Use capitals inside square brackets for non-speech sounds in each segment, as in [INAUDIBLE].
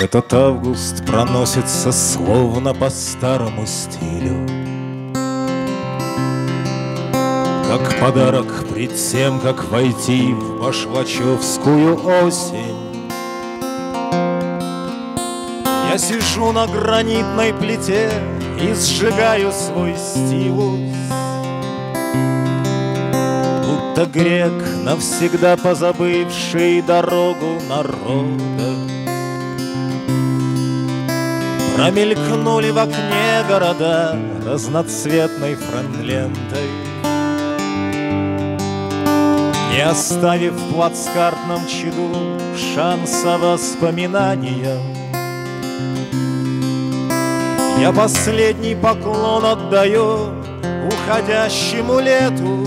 Этот август проносится словно по старому стилю. Как подарок пред тем, как войти в башлачевскую осень. Я сижу на гранитной плите и сжигаю свой стилус. Будто грек, навсегда позабывший дорогу народа Промелькнули в окне города разноцветной фронлентой Не оставив в плацкартном чаду шанса воспоминаниям Я последний поклон отдаю уходящему лету.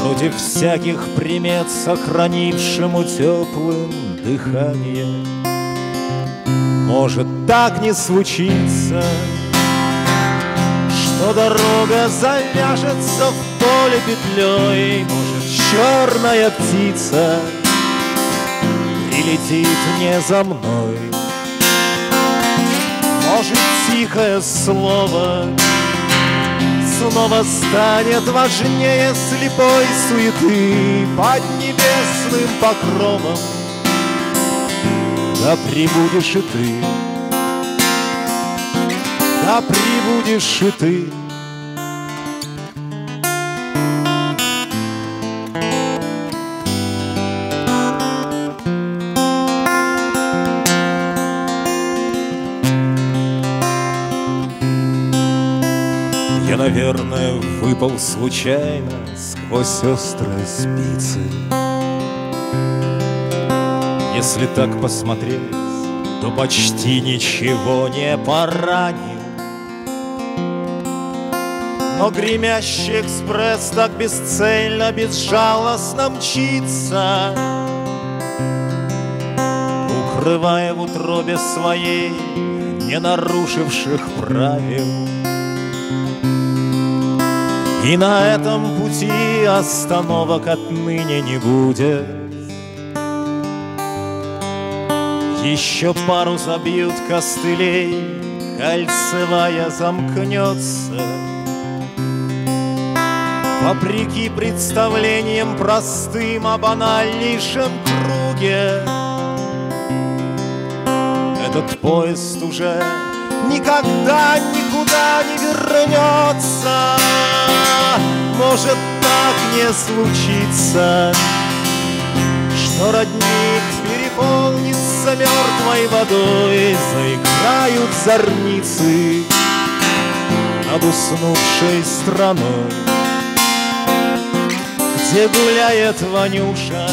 Против всяких примет сохранившему теплым дыхание Может так не случиться Что дорога завяжется в поле петлей Может черная птица Прилетит не за мной Может тихое слово снова станет важнее слепой суеты под небесным покровом. Да прибудешь и ты, да прибудешь и ты. Я, наверное, выпал случайно сквозь острые спицы. Если так посмотреть, то почти ничего не поранил. Но гремящий экспресс так бесцельно, безжалостно мчится, Укрывая в утробе своей не нарушивших правил. И на этом пути остановок отныне не будет. Еще пару забьют костылей, кольцевая замкнется. Вопреки представлениям простым о банальнейшем круге, Этот поезд уже никогда никуда не вернется. Может так не случится, что родник переполнится мертвой водой, заиграют зорницы над уснувшей страной, где гуляет Ванюша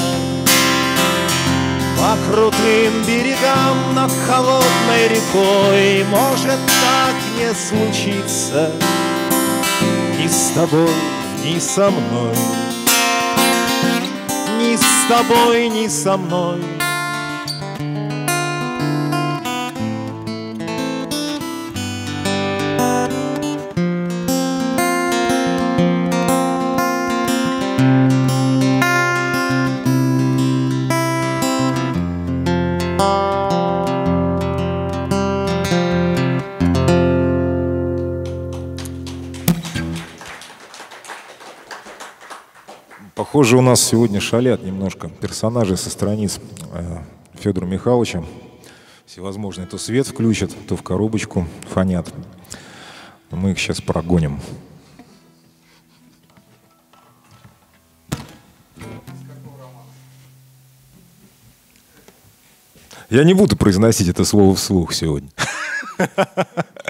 по крутым берегам над холодной рекой. Может так не случиться Ни с тобой, ни со мной тобой, ни со мной Похоже, у нас сегодня шалят немножко персонажи со страниц э, Федора Михайловича. Всевозможные то свет включат, то в коробочку фонят. Мы их сейчас прогоним. Я не буду произносить это слово вслух сегодня. [LAUGHS]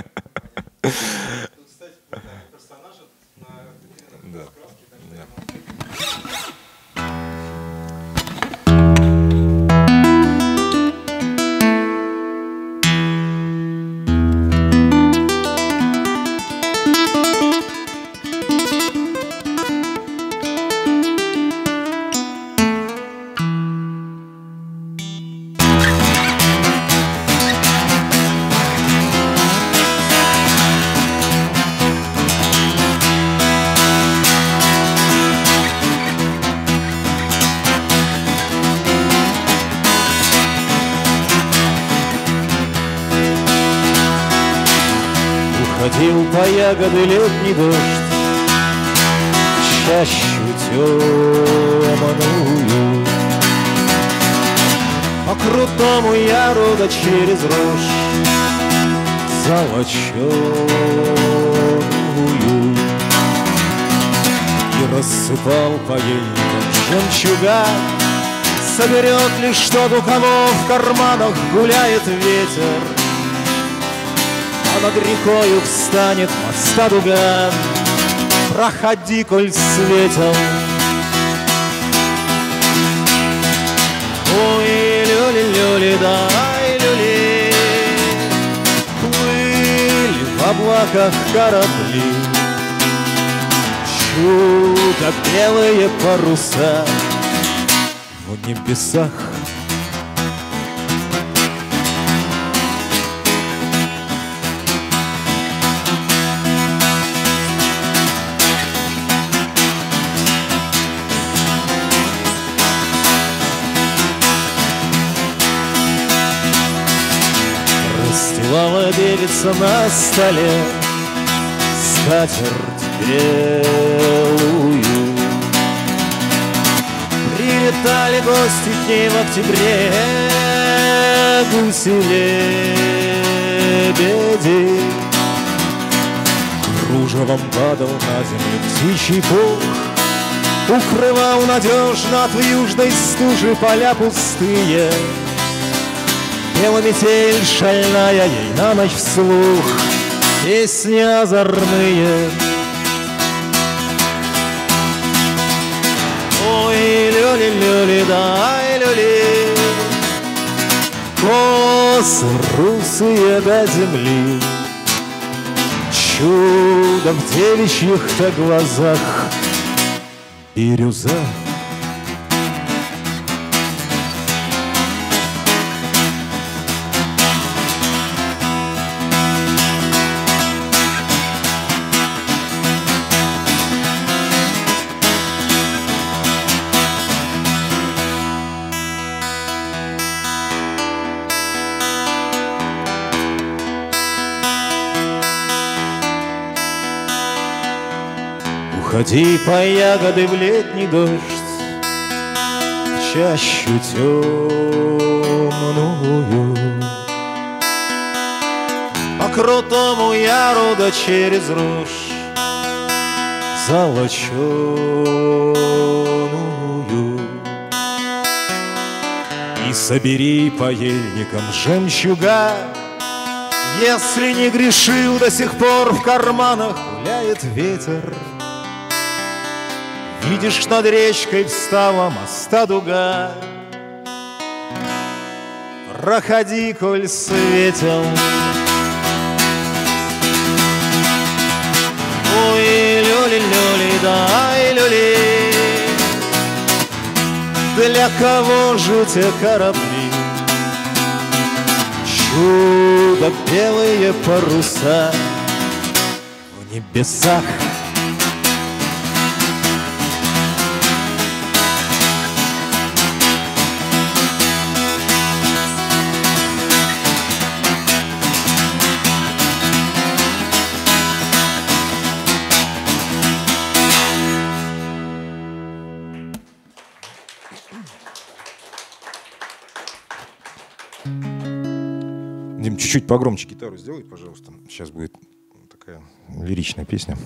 по ягоды летний дождь Чащу темную По крутому яру да через рожь Золоченую И рассыпал по ельникам жемчуга Соберет ли что-то у кого в карманах гуляет ветер А над рекою встанет моста дуга Проходи, коль светел. Ой, люли-люли, дай люли. Плыли в облаках корабли. Чудо белые паруса В небесах Девица на столе. Скатерть белую. Прилетали гости к ней в октябре. Гуси лебеди. Кружевом падал на землю птичий пух Укрывал надежно от южной стужи поля пустые Пела метель шальная ей на ночь вслух. Песни озорные. Ой, люли-люли, дай люли. Косы русые до земли. Чудо в девичьих-то глазах. Бирюза По ягоды в летний дождь В чащу темную. По крутому яру да через рожь Золоченую. И собери по ельникам жемчуга Если не грешил до сих пор в карманах Гуляет ветер Видишь, над речкой встала моста дуга. Проходи, коль светел. Ой, люли-люли, дай люли. Для кого же те корабли? Чудо белые паруса В небесах Чуть-чуть погромче гитару сделай, пожалуйста. Сейчас будет такая лиричная песня.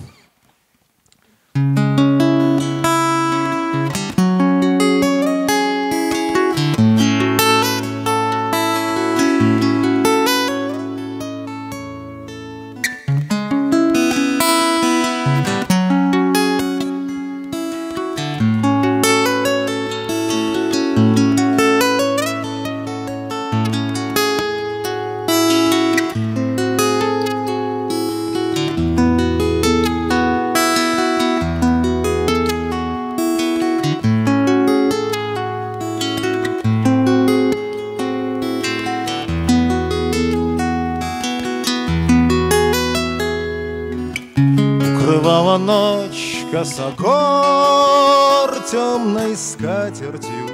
Ночь косогор темной скатертью.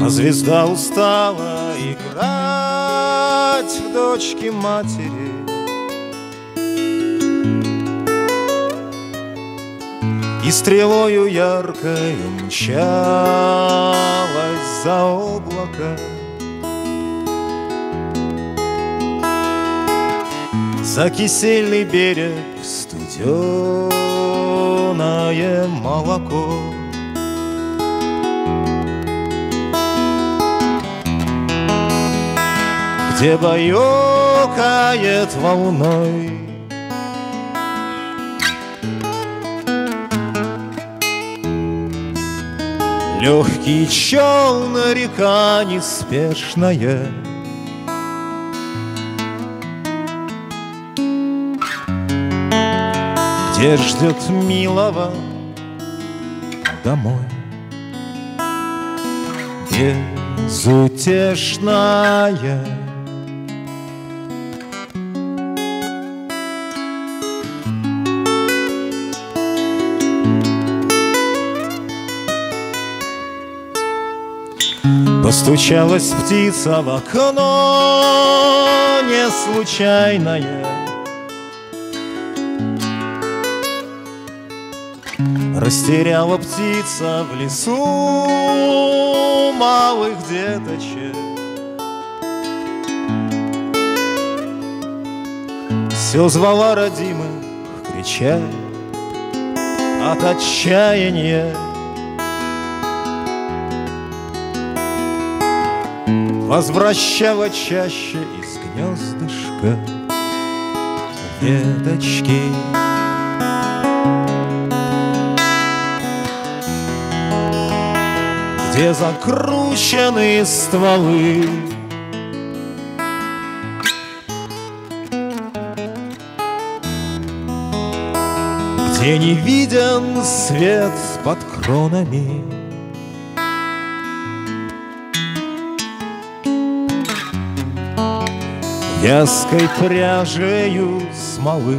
А звезда устала играть в дочки матери. И стрелою яркой мчалась за облако За кисельный берег студеное молоко. Где баюкает волной. Легкий челн река неспешная Где ждет милого домой. Безутешная. Постучалась птица в окно не случайное Растеряла птица в лесу малых деточек Все звала родимых, крича от отчаяния Возвращала чаще из гнездышка веточки. Где закручены стволы. Где не виден свет под кронами. Вязкой пряжею смолы.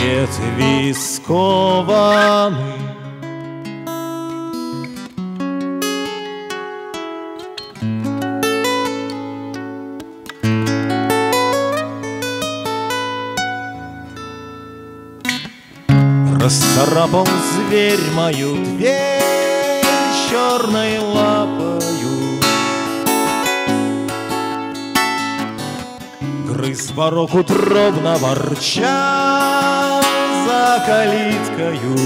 Ветви скованы Расцарапал зверь мою дверь черной лапою. Грыз порог утробно ворча за калиткою.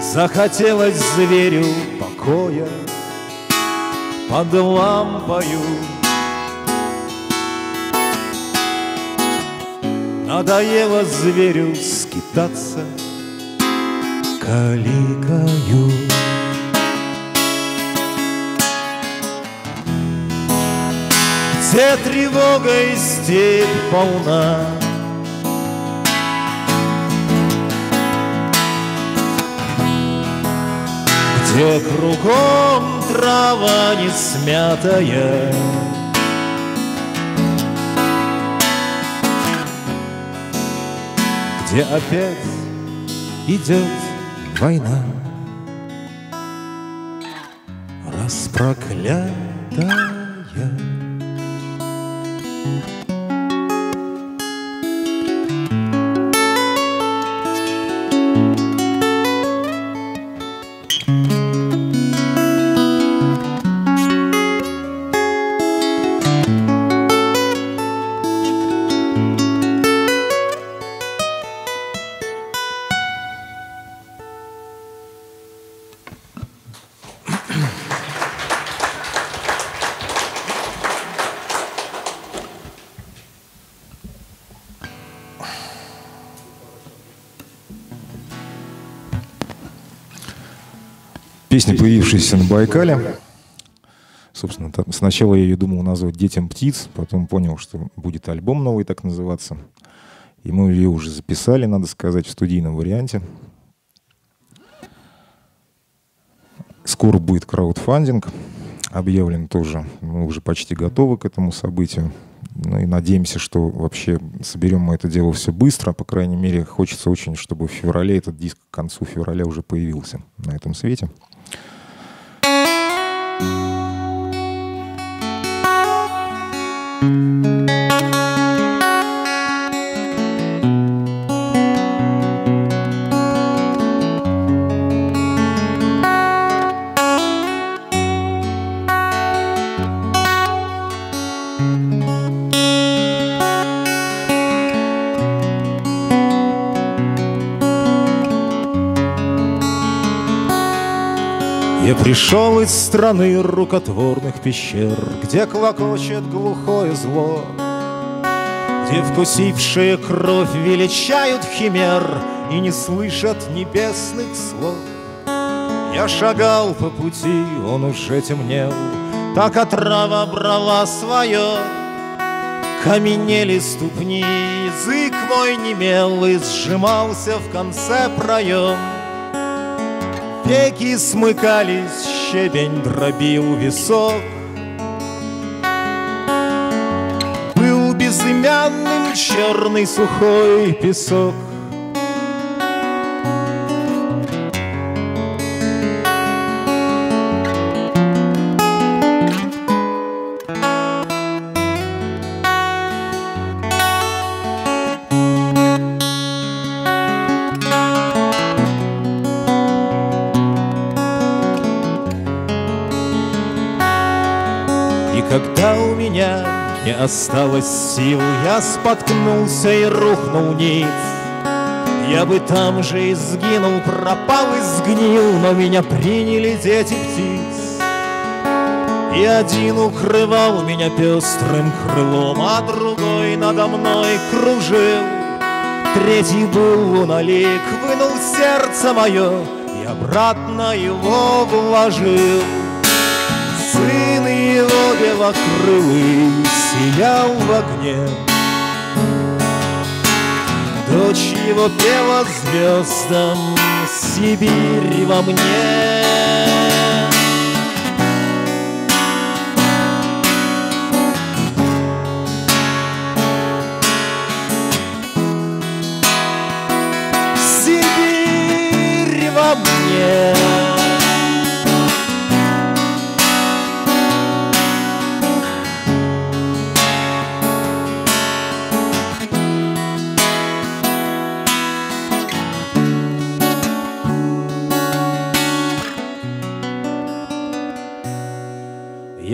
Захотелось зверю покоя под лампою Надоело зверю скитаться каликою. Где тревогой степь полна, Где кругом трава не смятая, Где опять идет война, Распроклятая. Песня, появившаяся на Байкале. Собственно, там, сначала я ее думал назвать «Детям птиц», потом понял, что будет альбом новый так называться. И мы ее уже записали, надо сказать, в студийном варианте. Скоро будет краудфандинг, объявлен тоже. Мы уже почти готовы к этому событию. Ну и надеемся, что вообще соберем мы это дело все быстро. По крайней мере, хочется очень, чтобы в феврале этот диск к концу февраля уже появился на этом свете. Thank you. Пришел из страны рукотворных пещер, Где клокочет глухое зло, Где вкусившие кровь величают химер И не слышат небесных слов. Я шагал по пути, он уже темнел, Так отрава брала свое, Каменели ступни, язык мой немел И сжимался в конце проем. Веки смыкались, щебень дробил висок. Был безымянным черный сухой песок. Осталось сил, Я споткнулся и рухнул вниз. Я бы там же и сгинул, пропал и сгнил, Но меня приняли дети птиц. И один укрывал меня пестрым крылом, А другой надо мной кружил. Третий был луналик, вынул сердце мое И обратно его вложил. Сын его белокрылый сиял в огне, Дочь его пела звездам Сибирь во мне. Сибирь во мне.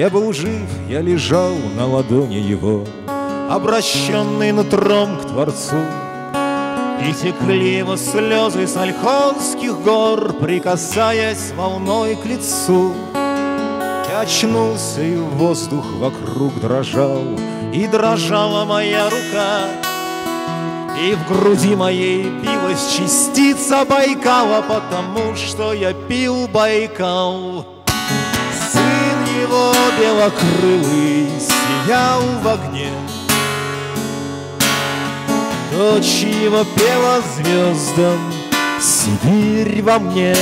Я был жив, я лежал на ладони его, Обращенный нутром к Творцу. И текли его слезы с Ольхонских гор, Прикасаясь волной к лицу. Я очнулся, и воздух вокруг дрожал, И дрожала моя рука, И в груди моей билась частица Байкала, Потому что я пил Байкал. Белокрылый сиял в огне, Дочь его пела звездам Сибирь во мне.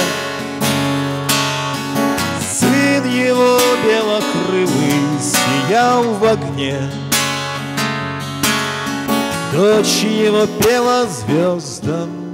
Сын его белокрылый сиял в огне, Дочь его пела звездам